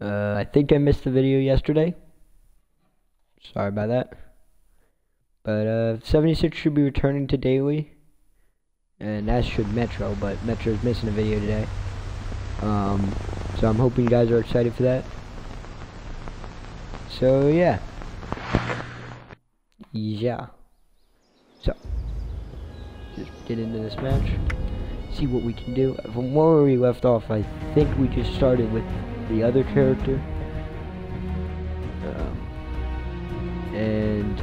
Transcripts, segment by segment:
Uh, I think I missed the video yesterday. Sorry about that. But uh, 76 should be returning to daily. And as should Metro, but Metro is missing a video today. Um, so I'm hoping you guys are excited for that. So yeah. Yeah. So, just get into this match. See what we can do. From where we left off, I think we just started with the other character. Um, and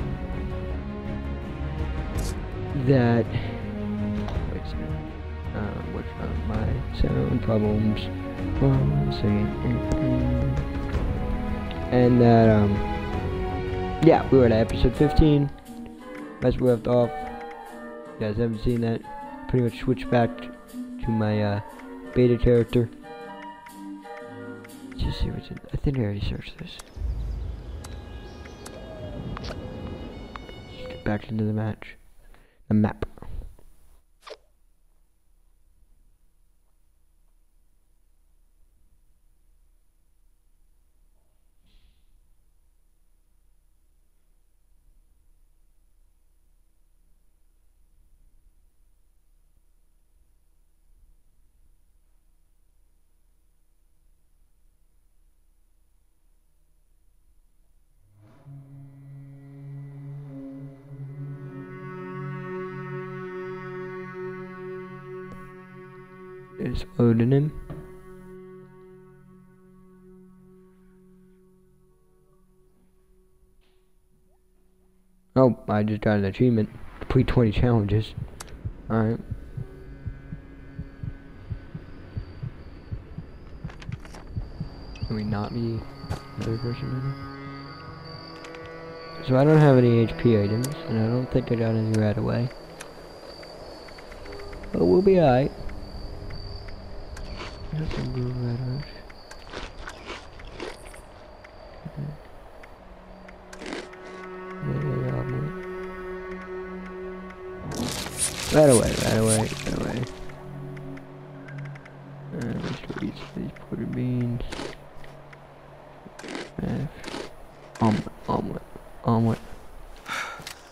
that wait a second. Um, on my sound problems? One second. And that um yeah, we were at episode 15. That's where we left off. You guys haven't seen that. Pretty much switched back to my uh, beta character. Just see what's in. I think I already searched this. Get back into the match. The map. It's loading in. Oh, I just got an achievement. Complete 20 challenges. Alright. Can we not be another person maybe? So I don't have any HP items, and I don't think I got any right away. But we'll be alright. Nothing blue red rush. Right away, right away, right away. Uh, let's eat beans. Mash. Omelet, omelet, omelet.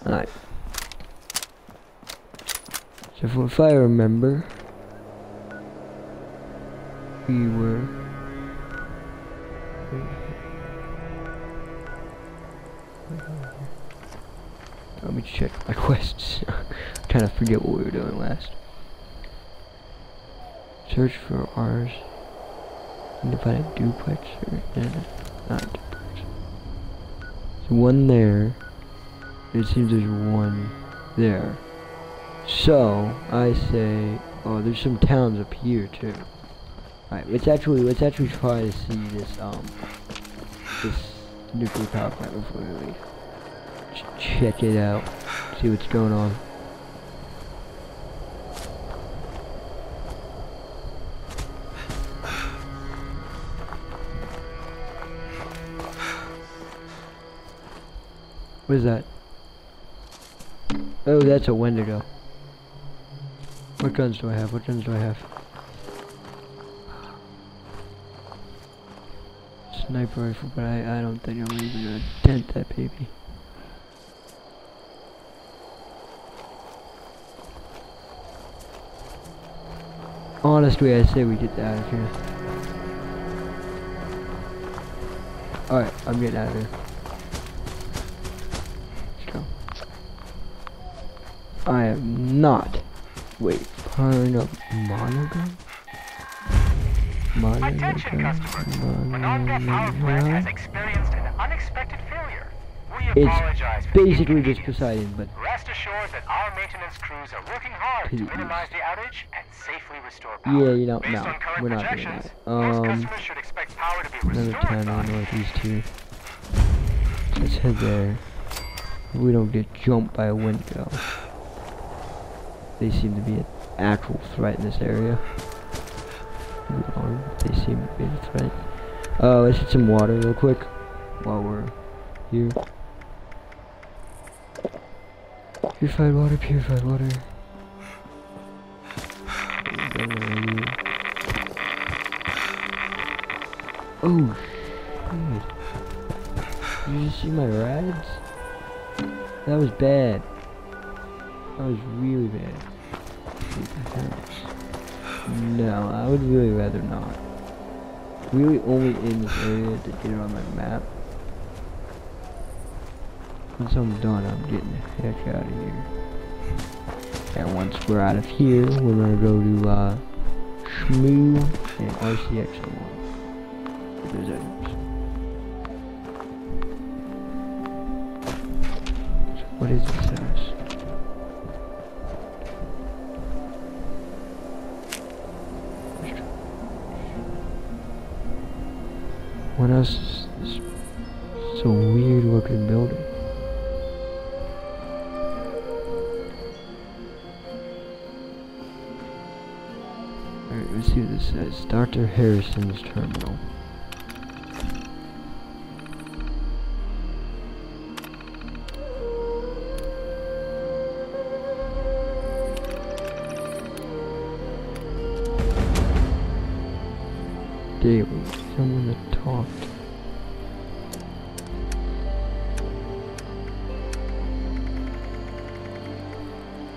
Alright. So if I remember, let me check my quests I'm trying to forget what we were doing last. Search for ours and if I duplex or not duplex. So one there. It seems there's one there. So I say oh there's some towns up here too Alright, let's actually let's actually try to see this um this nuclear power plant before we leave. Ch check it out. See what's going on. What is that? Oh, that's a Wendigo. What guns do I have? What guns do I have? Sniper rifle, but I, I don't think I'm even gonna dent that baby. Honestly, I say we get out of here. Alright, I'm getting out of here. Let's go. I am not. Wait, firing up monogun? Attention customers. Monongah Power Plant has experienced an unexpected failure. We apologize It's basically just. Poseidon, but Rest assured that our maintenance crews are working hard to minimize the outage and safely restore power. yeah, you know, Based no, on we're not doing that. Um, customers should expect power to be another restored town in by the northeast here. Let's head there. We don't get jumped by a Wendigo. They seem to be an actual threat in this area. They seem a threat. Uh, let's get some water real quick while we're here. Purified water, purified water. Oh Dude. Did you see my rides? That was bad. That was really bad. No, I would really rather not. Really only in this area to get it on my map. Once I'm done, I'm getting the heck out of here. And once we're out of here, we're gonna go to uh, Shmoo and RCX01. If there's items. What is this What else is this? It's a weird looking building. Alright, let's see what this says. Dr. Harrison's terminal. Daily. Someone that There's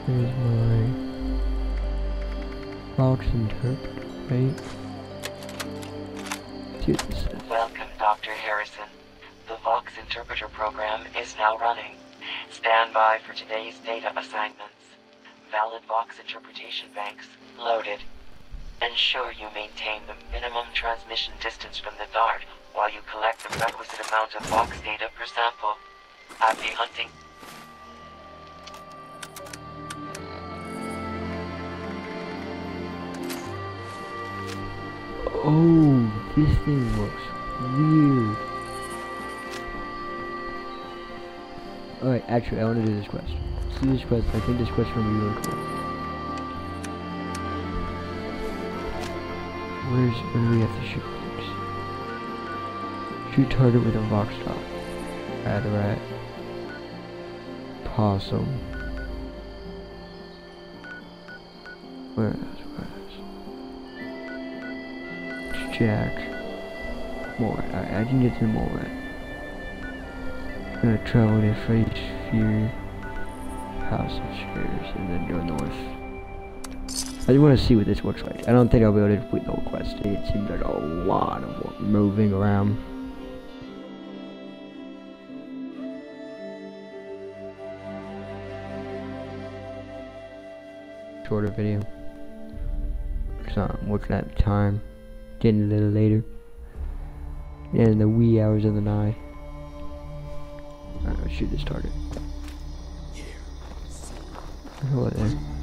my Vox interpreter, right? Welcome, Dr. Harrison. The Vox Interpreter program is now running. Stand by for today's data assignments. Valid Vox interpretation banks loaded. Ensure you maintain the minimum transmission distance from the Dart while you collect the requisite amount of Vox data per sample. Happy hunting. Oh, this thing looks weird. Alright, actually, I want to do this quest. Let's do this quest. I think this quest will be really cool. Where's, where do we have to shoot things? Shoot target with a Vox Dart. Rat, rat. Possum. Where is, where is? Jack. More. Alright, I can get to the mole rat. Gonna travel to Freddy Fear House of and then go north. I just want to see what this looks like. I don't think I'll be able to complete the whole quest. It seems like a lot of moving around. Shorter video. So I'm looking at the time. Getting a little later. In the wee hours of the night. Alright, shoot this target. Hello there.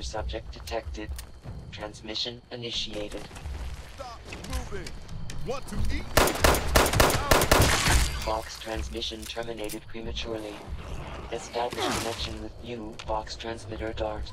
Vox subject detected. Transmission initiated. Stop moving. Want to eat? Vox transmission terminated prematurely. Establish connection with new Vox transmitter Dart.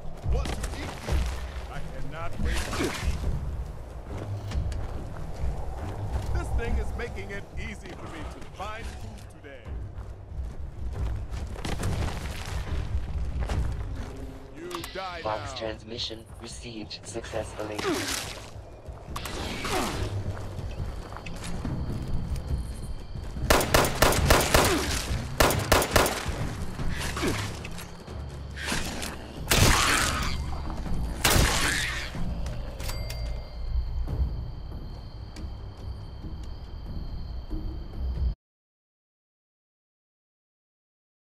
Want to eat you. I cannot wait to eat. This thing is making it easy for me to find food today. You die Vox now. transmission received successfully.